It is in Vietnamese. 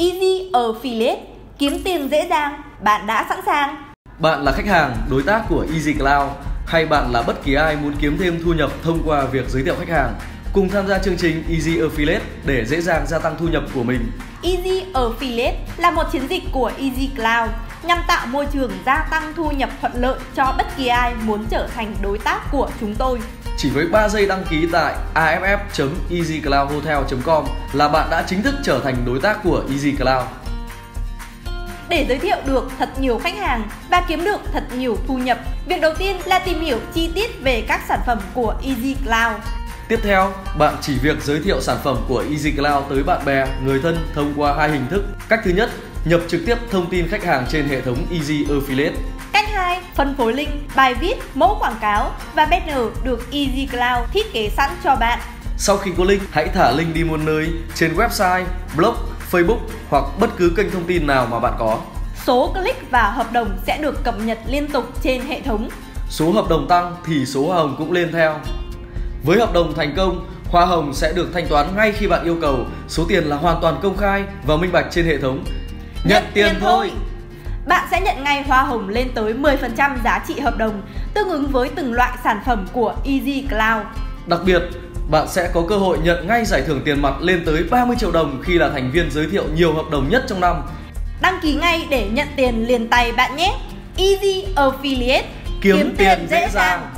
Easy Affiliate, kiếm tiền dễ dàng, bạn đã sẵn sàng. Bạn là khách hàng, đối tác của Easy Cloud hay bạn là bất kỳ ai muốn kiếm thêm thu nhập thông qua việc giới thiệu khách hàng, cùng tham gia chương trình Easy Affiliate để dễ dàng gia tăng thu nhập của mình. Easy Affiliate là một chiến dịch của Easy Cloud nhằm tạo môi trường gia tăng thu nhập thuận lợi cho bất kỳ ai muốn trở thành đối tác của chúng tôi. Chỉ với 3 giây đăng ký tại aff.easycloudhotel.com là bạn đã chính thức trở thành đối tác của Easy Cloud. Để giới thiệu được thật nhiều khách hàng và kiếm được thật nhiều thu nhập, việc đầu tiên là tìm hiểu chi tiết về các sản phẩm của Easy Cloud. Tiếp theo, bạn chỉ việc giới thiệu sản phẩm của Easy Cloud tới bạn bè, người thân thông qua hai hình thức. Cách thứ nhất, nhập trực tiếp thông tin khách hàng trên hệ thống Easy Affiliate. Cách 2, phân phối link, bài viết, mẫu quảng cáo và banner được Easy Cloud thiết kế sẵn cho bạn. Sau khi có link, hãy thả link đi một nơi trên website, blog, Facebook hoặc bất cứ kênh thông tin nào mà bạn có. Số click và hợp đồng sẽ được cập nhật liên tục trên hệ thống. Số hợp đồng tăng thì số hoa hồng cũng lên theo. Với hợp đồng thành công, hoa hồng sẽ được thanh toán ngay khi bạn yêu cầu. Số tiền là hoàn toàn công khai và minh bạch trên hệ thống. Nhận, tiền thôi. Bạn sẽ nhận ngay hoa hồng lên tới 10% giá trị hợp đồng, tương ứng với từng loại sản phẩm của Easy Cloud. Đặc biệt, bạn sẽ có cơ hội nhận ngay giải thưởng tiền mặt lên tới 30 triệu đồng khi là thành viên giới thiệu nhiều hợp đồng nhất trong năm. Đăng ký ngay để nhận tiền liền tay bạn nhé. Easy Affiliate Kiếm, Kiếm tiền dễ dàng.